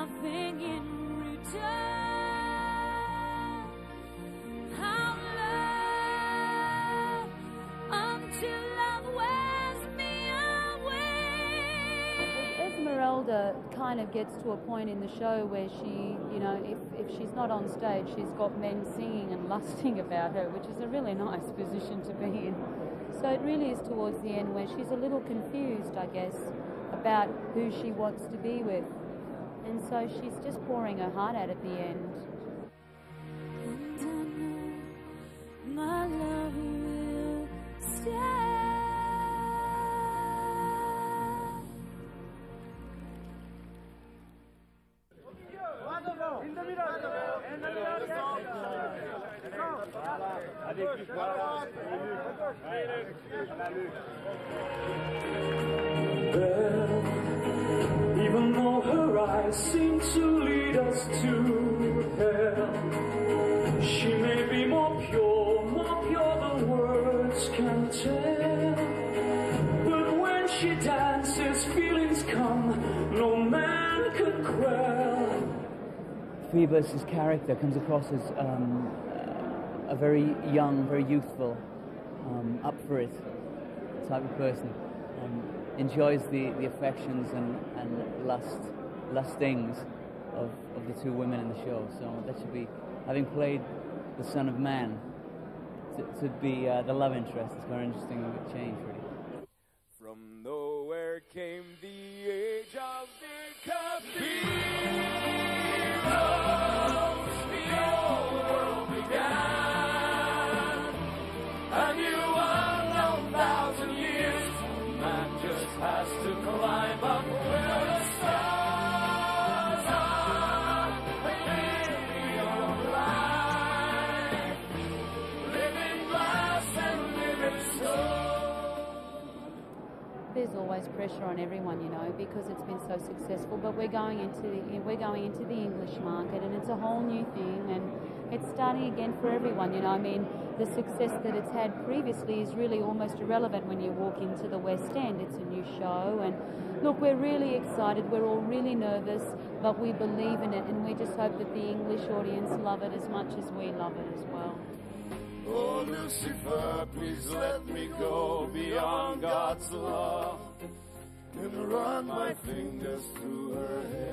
nothing in return. How love until love wears me away. Esmeralda kind of gets to a point in the show where she, you know, if, if she's not on stage, she's got men singing and lusting about her, which is a really nice position to be in. So it really is towards the end where she's a little confused, I guess, about who she wants to be with. And so she's just pouring her heart out at the end. Her eyes seem to lead us to hell, she may be more pure, more pure than words can tell. But when she dances, feelings come, no man can quell. Phoebus' character comes across as um, a very young, very youthful, um, up for it type of person. Um, enjoys the, the affections and, and lust, lustings of, of the two women in the show. So that should be, having played the Son of Man, to, to be uh, the love interest is very interesting change, really. From nowhere came the age of the cathedrals. There's always pressure on everyone, you know, because it's been so successful. But we're going into the, we're going into the English market, and it's a whole new thing, and it's starting again for everyone. You know, I mean, the success that it's had previously is really almost irrelevant when you walk into the West End. It's a new show, and look, we're really excited. We're all really nervous, but we believe in it, and we just hope that the English audience love it as much as we love it as well. Oh, Lucifer, please let me go beyond God's law and run my fingers through her hair.